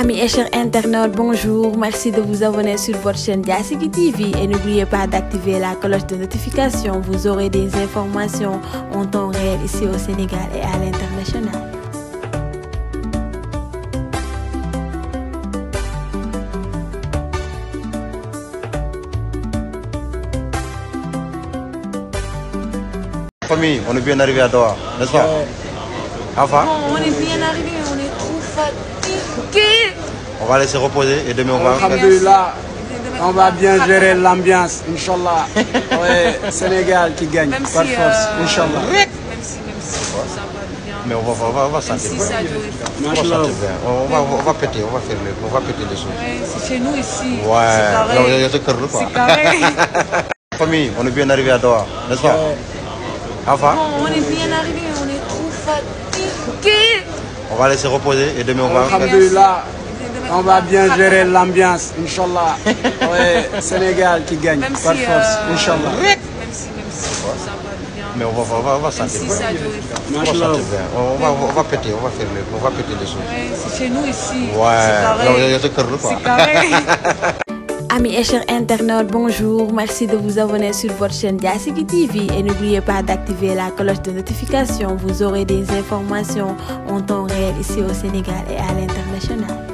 Amis et chers internautes, bonjour. Merci de vous abonner sur votre chaîne Diassigui TV et n'oubliez pas d'activer la cloche de notification. Vous aurez des informations en temps réel ici au Sénégal et à l'international. Famille, on est bien arrivé à Doha, n'est-ce pas? Enfin, On est bien arrivé, on est trop on va laisser reposer et demain on va... Alhamdulillah, on va bien gérer l'ambiance, Inch'Allah. Ouais, Sénégal qui gagne Même par si, force, euh, Inch'Allah. Même si, même si ça va bien. Mais on va, on va, on va sentir bien. On va sentir bien. On va, on va péter, on va faire les, on va péter les choses. Ouais, c'est chez nous ici. Ouais, c'est là, pareil. il y a ce cœur là, quoi. C'est carré. Famille, on est bien arrivé à Doha, n'est-ce pas? Enfin, on est bien arrivé, on est trop fatigué. On va laisser reposer et demain on va... Alhamdulillah, on va bien gérer l'ambiance, Inch'Allah. Ouais, Sénégal qui gagne Même par si, force, euh, Inch'Allah. Même si, même si ça va bien. Mais on va, on va, on va sentir si bien. On va sentir bien. On va, on va péter, on va faire les, on va péter les choses. Ouais, c'est chez nous ici. Ouais, c'est quoi. C'est carré. Amis et chers internautes, bonjour. Merci de vous abonner sur votre chaîne Diassigui TV et n'oubliez pas d'activer la cloche de notification. Vous aurez des informations en temps réel ici au Sénégal et à l'international.